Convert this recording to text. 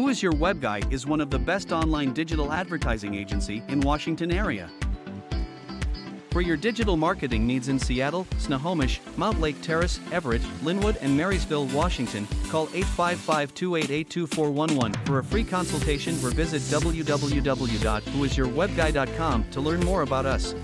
Who is Your Web Guy is one of the best online digital advertising agency in Washington area. For your digital marketing needs in Seattle, Snohomish, Mountlake Terrace, Everett, Lynnwood, and Marysville, Washington, call 855 288 2411 for a free consultation or visit www.whoisyourwebguy.com to learn more about us.